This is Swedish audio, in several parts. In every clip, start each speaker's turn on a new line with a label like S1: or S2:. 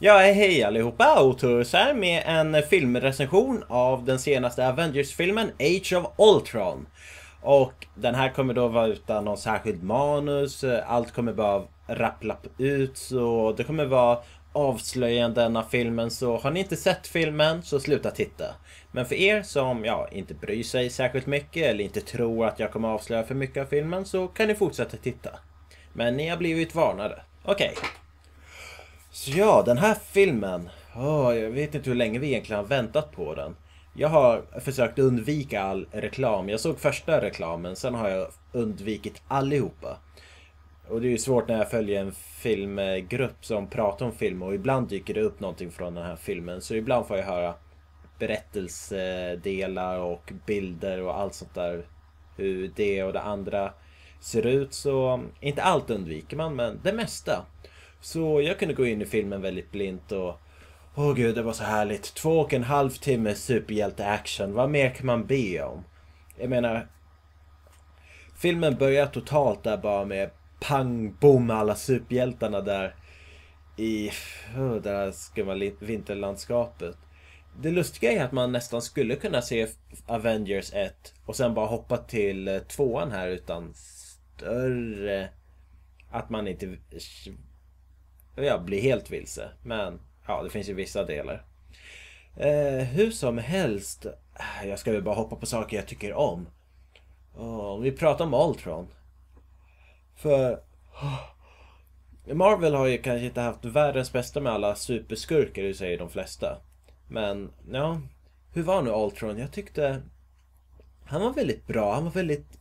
S1: Ja, hej allihopa! Oturus här med en filmrecension av den senaste Avengers-filmen Age of Ultron. Och den här kommer då vara utan någon särskild manus, allt kommer bara rapplapp ut så det kommer vara avslöjanden av filmen så har ni inte sett filmen så sluta titta. Men för er som ja, inte bryr sig särskilt mycket eller inte tror att jag kommer avslöja för mycket av filmen så kan ni fortsätta titta. Men ni har blivit varnade. Okej. Okay. Så ja, den här filmen. Oh, jag vet inte hur länge vi egentligen har väntat på den. Jag har försökt undvika all reklam. Jag såg första reklamen, sen har jag undvikit allihopa. Och det är ju svårt när jag följer en filmgrupp som pratar om film och ibland dyker det upp någonting från den här filmen. Så ibland får jag höra berättelsedelar och bilder och allt sånt där. Hur det och det andra ser ut. Så inte allt undviker man, men det mesta. Så jag kunde gå in i filmen väldigt blint och Åh oh gud, det var så härligt. Två och en halv timme superhjälte-action. Vad mer kan man be om? Jag menar... Filmen börjar totalt där bara med pang bom alla superhjältarna där i oh, det här skumma vinterlandskapet. Det lustiga är att man nästan skulle kunna se Avengers 1 och sen bara hoppa till eh, tvåan här utan större... Att man inte jag blir helt vilse. Men ja, det finns ju vissa delar. Eh, hur som helst. Jag ska väl bara hoppa på saker jag tycker om. Oh, vi pratar om Ultron. För... Marvel har ju kanske inte haft världens bästa med alla superskurkar, det säger de flesta. Men, ja. Hur var nu Ultron? Jag tyckte... Han var väldigt bra. Han var väldigt...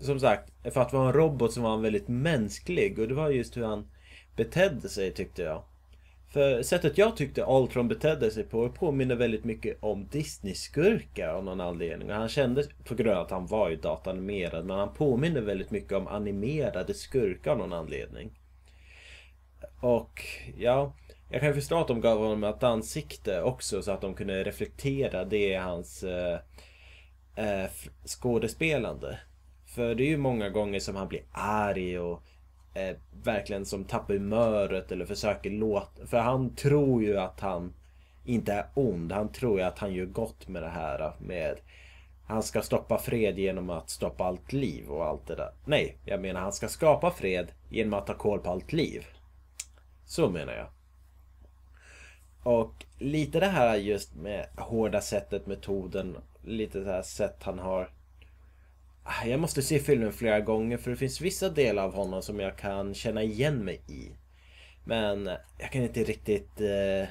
S1: Som sagt, för att vara en robot så var han väldigt mänsklig. Och det var just hur han betedde sig tyckte jag. För sättet jag tyckte Ultron betedde sig på påminner väldigt mycket om Disney-skurkar av någon anledning. Och han kändes, på grund av att han var ju datanimerad, men han påminner väldigt mycket om animerade skurkar av någon anledning. Och ja, jag kan förstå att de gav honom ett ansikte också så att de kunde reflektera det i hans eh, eh, skådespelande. För det är ju många gånger som han blir arg och eh, verkligen som tappar humöret eller försöker låta... För han tror ju att han inte är ond. Han tror ju att han gör gott med det här med... Han ska stoppa fred genom att stoppa allt liv och allt det där. Nej, jag menar han ska skapa fred genom att ta koll på allt liv. Så menar jag. Och lite det här just med hårda sättet, metoden, lite det här sätt han har Ah, jag måste se filmen flera gånger för det finns vissa delar av honom som jag kan känna igen mig i. Men jag kan inte riktigt eh,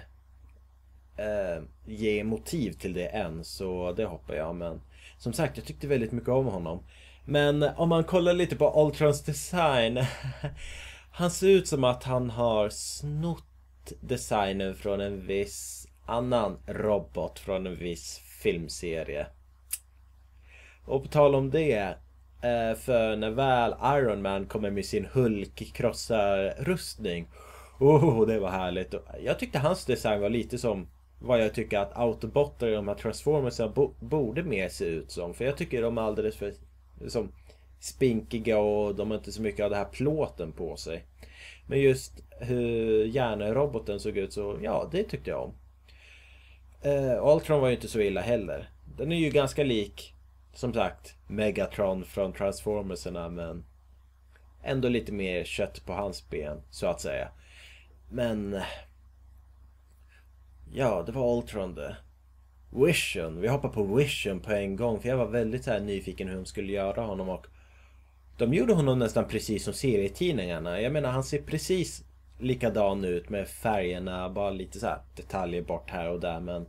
S1: eh, ge motiv till det än så det hoppar jag. Men som sagt, jag tyckte väldigt mycket om honom. Men om man kollar lite på Ultrons design. han ser ut som att han har snott designen från en viss annan robot från en viss filmserie. Och på tal om det. Eh, för när väl Iron Man kommer med sin Hulk-krossar-rustning. Oh, det var härligt. Jag tyckte hans design var lite som vad jag tycker att Autobotter i de här Transformersen borde mer se ut som. För jag tycker de är alldeles för som spinkiga och de har inte så mycket av den här plåten på sig. Men just hur hjärneroboten såg ut så, ja, det tyckte jag om. Uh, Ultron var ju inte så illa heller. Den är ju ganska lik som sagt, Megatron från Transformerserna men ändå lite mer kött på hans ben, så att säga. Men... Ja, det var Ultron det. Vision, vi hoppar på Vision på en gång för jag var väldigt så här nyfiken hur de skulle göra honom och de gjorde honom nästan precis som serietidningarna. Jag menar han ser precis likadan ut med färgerna, bara lite så detaljer bort här och där men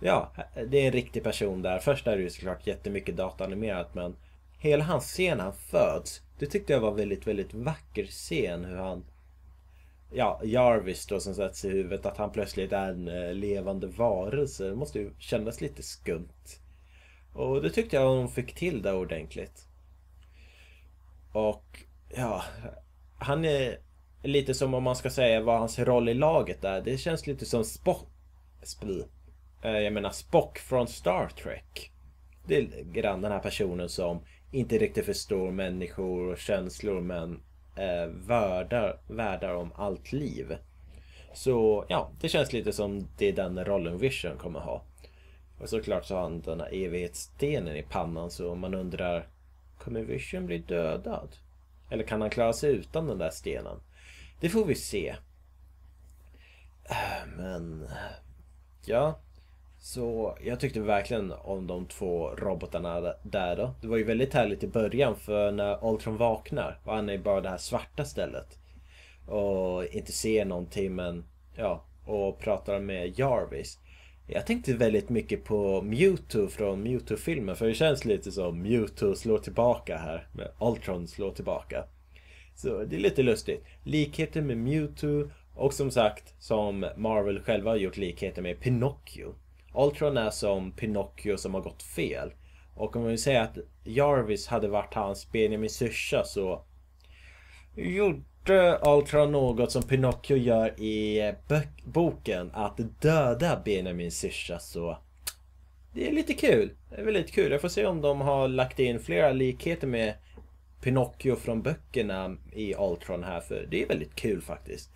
S1: Ja, det är en riktig person där. Först är det ju såklart jättemycket dataanimerat men hela hans scen han föds, det tyckte jag var väldigt, väldigt vacker scen hur han Ja, Jarvis då som sätts i huvudet att han plötsligt är en eh, levande varelse. Det måste ju kännas lite skumt. Och det tyckte jag hon fick till där ordentligt. Och ja, han är lite som om man ska säga vad hans roll i laget är. Det känns lite som spot... Sp Eh, jag menar Spock från Star Trek. Det är grann den här personen som inte riktigt förstår människor och känslor men eh, värdar, värdar om allt liv. Så ja, det känns lite som det är den rollen Vision kommer ha. Och såklart så har han den här evighetsstenen i pannan så man undrar Kommer Vision bli dödad? Eller kan han klara sig utan den där stenen? Det får vi se. Eh, men... Ja. Så jag tyckte verkligen om de två robotarna där då. Det var ju väldigt härligt i början för när Ultron vaknar och han är bara det här svarta stället. Och inte ser någonting men ja, och pratar med Jarvis. Jag tänkte väldigt mycket på Mewtwo från Mewtwo-filmen för det känns lite som Mewtwo slår tillbaka här. Med Ultron slår tillbaka. Så det är lite lustigt. Likheter med Mewtwo och som sagt som Marvel själva har gjort likheter med Pinocchio. Ultron är som Pinocchio som har gått fel. Och om man säger att Jarvis hade varit hans Benjamin syrsa så gjorde Ultron något som Pinocchio gör i eh, boken. Att döda Benjamin syrsa så det är lite kul. Det är väldigt kul. Jag får se om de har lagt in flera likheter med Pinocchio från böckerna i Ultron här. För det är väldigt kul faktiskt.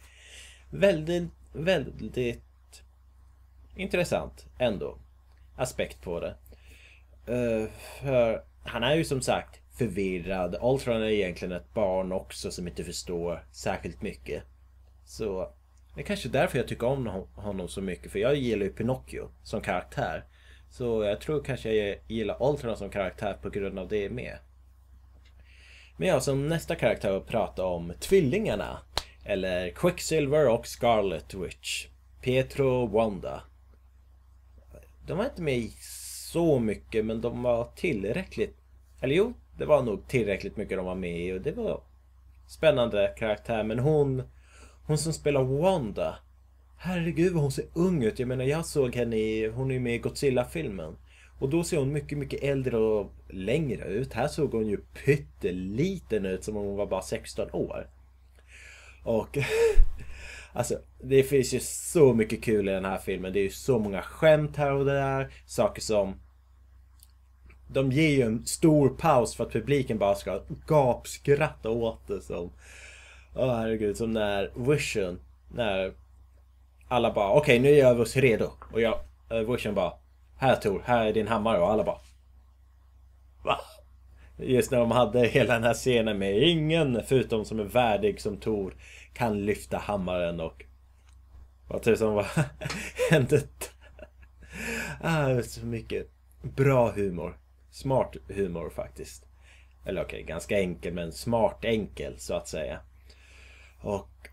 S1: Väldigt, väldigt intressant ändå. Aspekt på det. Uh, för han är ju som sagt förvirrad. Ultron är egentligen ett barn också som inte förstår särskilt mycket. Så det är kanske därför jag tycker om honom så mycket. För jag gillar ju Pinocchio som karaktär. Så jag tror kanske jag gillar Ultron som karaktär på grund av det med. Men ja, som nästa karaktär att prata om tvillingarna. Eller Quicksilver och Scarlet Witch. Pietro Wanda. De var inte med i så mycket men de var tillräckligt. Eller jo, det var nog tillräckligt mycket de var med i och det var spännande karaktär. Men hon, hon som spelar Wanda. Herregud vad hon ser ung ut. Jag menar jag såg henne i, hon är med i Godzilla-filmen. Och då ser hon mycket, mycket äldre och längre ut. Här såg hon ju pytteliten ut som om hon var bara 16 år. Och Alltså, det finns ju så mycket kul i den här filmen. Det är ju så många skämt här och där. Saker som... De ger ju en stor paus för att publiken bara ska gapskratta åt det som... Åh oh, herregud, som när Vision, när alla bara okej okay, nu gör vi oss redo. Och jag, eh, Vision bara Här Tor, här är din hammare och alla bara Va? Just när de hade hela den här scenen med ingen förutom som är värdig som Tor kan lyfta hammaren och... Vad tusan vad hände? ah, så mycket bra humor. Smart humor faktiskt. Eller okej, okay, ganska enkel men smart enkel så att säga. Och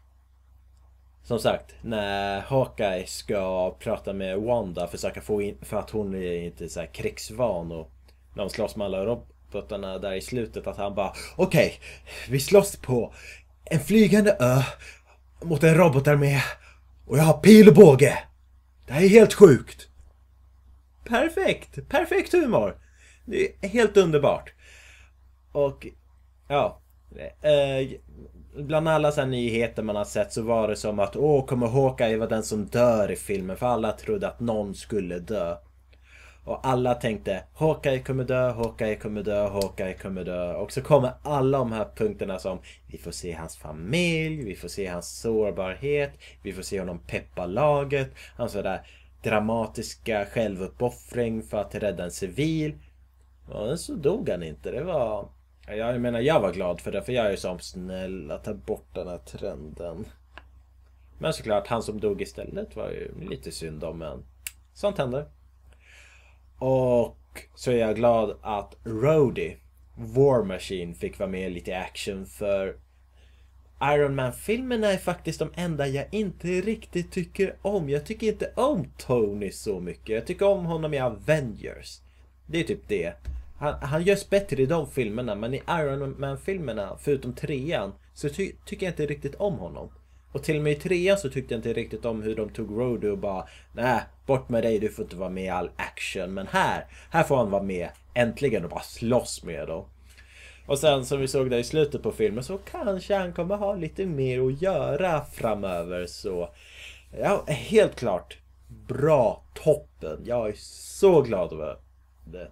S1: som sagt, när Hawkeye ska prata med Wanda försöka få in, för att hon är inte så här krigsvan och när de slåss med alla robotarna där i slutet att han bara Okej, okay, vi slåss på en flygande ö mot en robotarmé och jag har pil och båge. Det här är helt sjukt. Perfekt! Perfekt humor! Det är helt underbart. Och ja. Eh, bland alla så nyheter man har sett så var det som att åh, kommer Hawkeye vara den som dör i filmen? För alla trodde att någon skulle dö. Och alla tänkte Hawkeye kommer dö, Hawkeye kommer dö, Hawkeye kommer dö. Och så kommer alla de här punkterna som Vi får se hans familj, vi får se hans sårbarhet, vi får se honom peppa laget. Hans sådär dramatiska självuppoffring för att rädda en civil. Och så dog han inte. Det var... Jag menar jag var glad för det för jag är ju som snälla ta bort den här trenden. Men såklart han som dog istället var ju lite synd om men sånt händer. Och så är jag glad att Rhodey, War Machine, fick vara med lite i action för Iron Man-filmerna är faktiskt de enda jag inte riktigt tycker om. Jag tycker inte om Tony så mycket. Jag tycker om honom i Avengers. Det är typ det. Han, han görs bättre i de filmerna men i Iron Man-filmerna, förutom trean, så ty tycker jag inte riktigt om honom. Och till och med i trean så tyckte jag inte riktigt om hur de tog Rodo och bara Nej, bort med dig, du får inte vara med i all action. Men här, här får han vara med äntligen och bara slåss med dem. Och sen som vi såg där i slutet på filmen så kanske han kommer ha lite mer att göra framöver så... Ja, helt klart. Bra, toppen. Jag är så glad över det.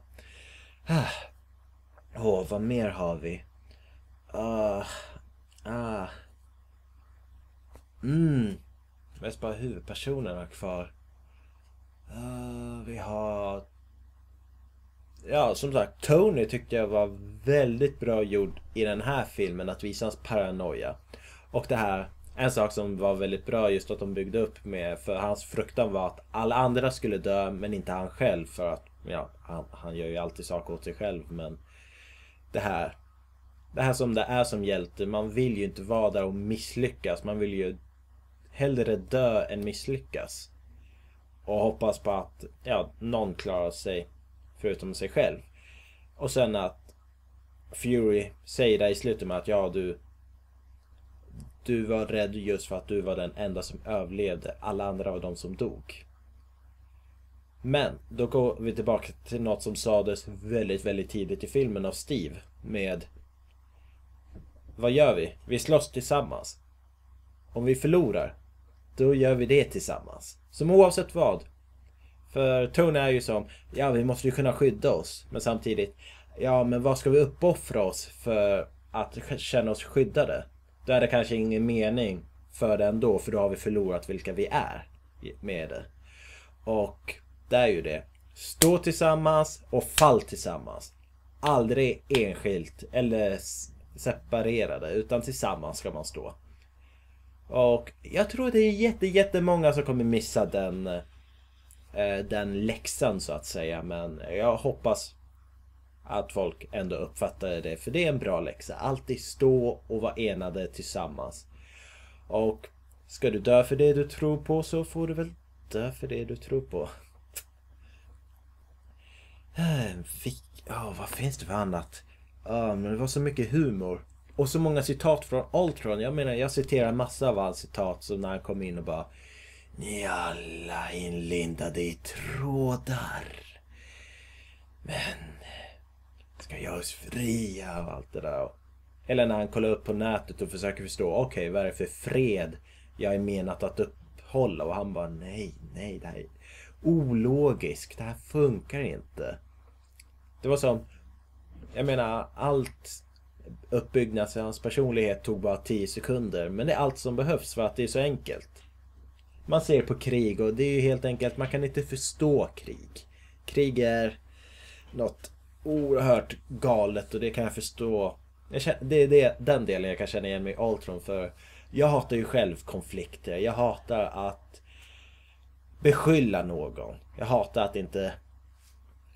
S1: Ah. Åh, oh, vad mer har vi? Uh, ah. ah. Mm. mest bara huvudpersonerna kvar. Uh, vi har... Ja, som sagt, Tony tyckte jag var väldigt bra gjord i den här filmen, att visa hans paranoia. Och det här, en sak som var väldigt bra just att de byggde upp med, för hans fruktan var att alla andra skulle dö, men inte han själv för att, ja, han, han gör ju alltid saker åt sig själv, men det här det här som det är som hjälte. Man vill ju inte vara där och misslyckas. Man vill ju hellre dö än misslyckas. Och hoppas på att ja, någon klarar sig förutom sig själv. Och sen att Fury säger där i slutet med att ja du Du var rädd just för att du var den enda som överlevde. Alla andra var de som dog. Men då går vi tillbaka till något som sades väldigt, väldigt tidigt i filmen av Steve. Med vad gör vi? Vi slåss tillsammans. Om vi förlorar, då gör vi det tillsammans. Som oavsett vad. För Tony är ju som, ja vi måste ju kunna skydda oss. Men samtidigt, ja men vad ska vi uppoffra oss för att känna oss skyddade? Då är det kanske ingen mening för det ändå, för då har vi förlorat vilka vi är med det. Och det är ju det. Stå tillsammans och fall tillsammans. Aldrig enskilt eller separerade utan tillsammans ska man stå. Och jag tror det är jätte, jättemånga som kommer missa den eh, den läxan så att säga men jag hoppas att folk ändå uppfattar det för det är en bra läxa. Alltid stå och vara enade tillsammans. Och ska du dö för det du tror på så får du väl dö för det du tror på. Ja, vad finns det för annat? Oh, men det var så mycket humor. Och så många citat från Ultron. Jag menar, jag citerar massa av hans citat som när han kom in och bara Ni är alla inlindade i trådar. Men ska göra oss fria och allt det där. Eller när han kollar upp på nätet och försöker förstå. Okej, okay, vad är det för fred jag är menat att upphålla? Och han bara nej, nej, det här är ologiskt. Det här funkar inte. Det var som jag menar, allt uppbyggnad i hans personlighet tog bara 10 sekunder. Men det är allt som behövs för att det är så enkelt. Man ser på krig och det är ju helt enkelt, man kan inte förstå krig. Krig är något oerhört galet och det kan jag förstå. Jag känner, det är det, den delen jag kan känna igen mig i Ultron för. Jag hatar ju själv konflikter. Jag hatar att beskylla någon. Jag hatar att inte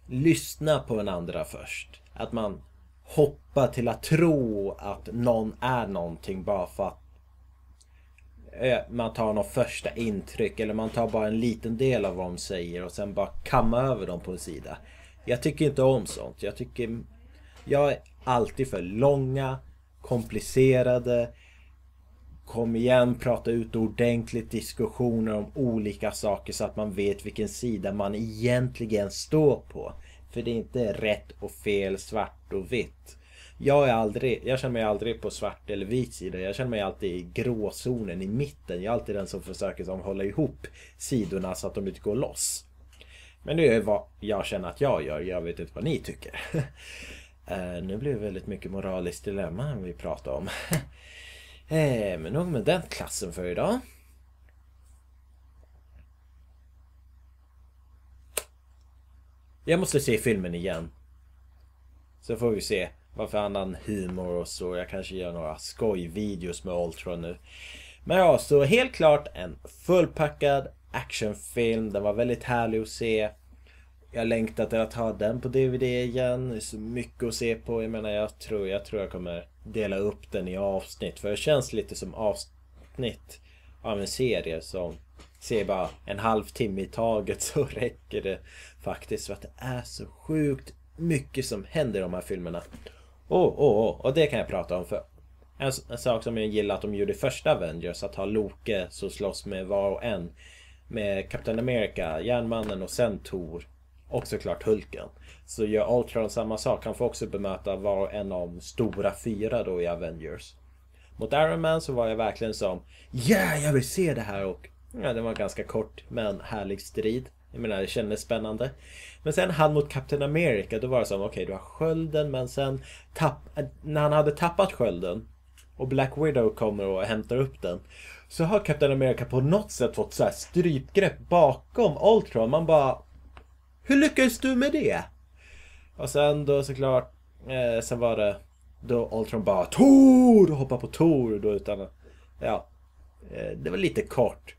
S1: lyssna på en andra först. Att man hoppa till att tro att någon är någonting bara för att eh, man tar något första intryck eller man tar bara en liten del av vad de säger och sen bara kamma över dem på en sida. Jag tycker inte om sånt. Jag tycker... Jag är alltid för långa, komplicerade, kom igen, prata ut ordentligt diskussioner om olika saker så att man vet vilken sida man egentligen står på. För det är inte rätt och fel, svart och vitt. Jag är aldrig, jag känner mig aldrig på svart eller vit sida. Jag känner mig alltid i gråzonen i mitten. Jag är alltid den som försöker som hålla ihop sidorna så att de inte går loss. Men det är vad jag känner att jag gör. Jag vet inte vad ni tycker. uh, nu blir det väldigt mycket moraliskt dilemma vi pratar om. uh, men nog med den klassen för idag. Jag måste se filmen igen. Så får vi se vad för annan humor och så. Jag kanske gör några skojvideos med Ultron nu. Men ja, så helt klart en fullpackad actionfilm. Den var väldigt härlig att se. Jag längtar till att ha den på DVD igen. Det är så mycket att se på. Jag menar, jag tror jag, tror jag kommer dela upp den i avsnitt. För det känns lite som avsnitt av en serie som ser bara en halvtimme i taget så räcker det faktiskt. För att det är så sjukt mycket som händer i de här filmerna. Åh, oh, oh. och det kan jag prata om för en, en, sak som jag gillar att de gjorde i första Avengers, att ha Loke som slåss med var och en. Med Captain America, Järnmannen och sen Thor. Och såklart Hulken. Så gör Ultron samma sak. Han får också bemöta var och en av de stora fyra då i Avengers. Mot Iron Man så var jag verkligen som yeah, jag vill se det här och Ja, det var ganska kort men härlig strid. Jag menar, det kändes spännande. Men sen han mot Captain America, då var det som okej, okay, du har skölden men sen tapp, när han hade tappat skölden och Black Widow kommer och hämtar upp den. Så har Captain America på något sätt fått så här strypgrepp bakom Ultron. Man bara... Hur lyckades du med det? Och sen då såklart... Eh, sen var det... Då Ultron bara Tor! Och hoppade på Tor då utan... Ja. Eh, det var lite kort.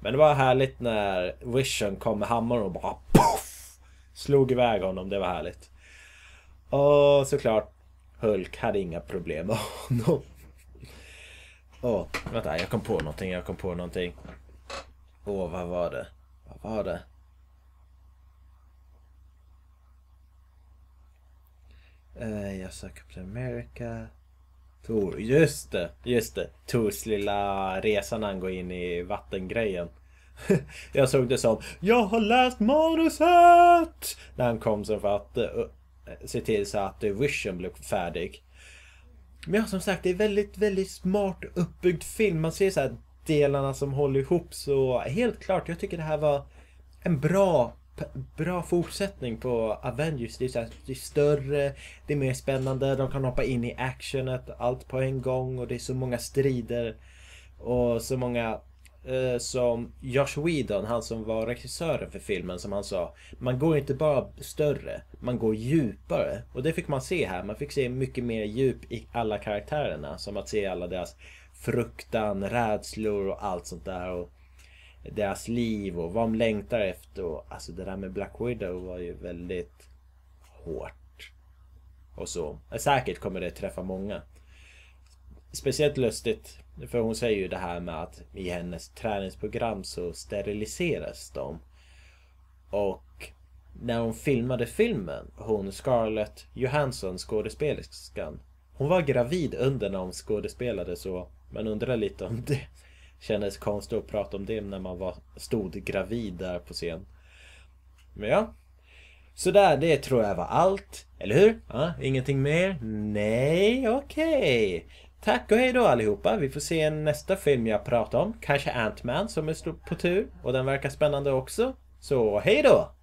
S1: Men det var härligt när Vision kom med hammaren och bara poff! Slog iväg honom. Det var härligt. Och såklart Hulk hade inga problem med honom. Åh, vänta, jag kom på någonting, jag kom på någonting. Åh, vad var det? Vad var det? Uh, jag sa Captain America. Tor, just det, just det. Tors lilla resa när han går in i vattengrejen. jag såg det som Jag har läst manuset! När han kom som för att uh, eh, se till så att Vision blev färdig. Men ja, som sagt, det är väldigt, väldigt smart uppbyggd film. Man ser så här delarna som håller ihop så helt klart, jag tycker det här var en bra bra fortsättning på Avengers. Det är, så här, det är större, det är mer spännande, de kan hoppa in i actionet, allt på en gång och det är så många strider. Och så många eh, som Josh Whedon, han som var regissören för filmen, som han sa. Man går inte bara större, man går djupare. Och det fick man se här. Man fick se mycket mer djup i alla karaktärerna. Som att se alla deras fruktan, rädslor och allt sånt där. Och deras liv och vad de längtar efter. Och, alltså det där med Black Widow var ju väldigt hårt. Och så. Säkert kommer det träffa många. Speciellt lustigt för hon säger ju det här med att i hennes träningsprogram så steriliseras de. Och när hon filmade filmen, hon Scarlett Johansson, skådespelerskan. Hon var gravid under när hon skådespelade så man undrar lite om det kändes konstigt att prata om det när man var, stod gravid där på scen. Men ja. Sådär, det tror jag var allt. Eller hur? Ja, ingenting mer? Nej, okej. Okay. Tack och hej då allihopa. Vi får se nästa film jag pratar om. Kanske Ant-Man som är på tur. Och den verkar spännande också. Så hej då!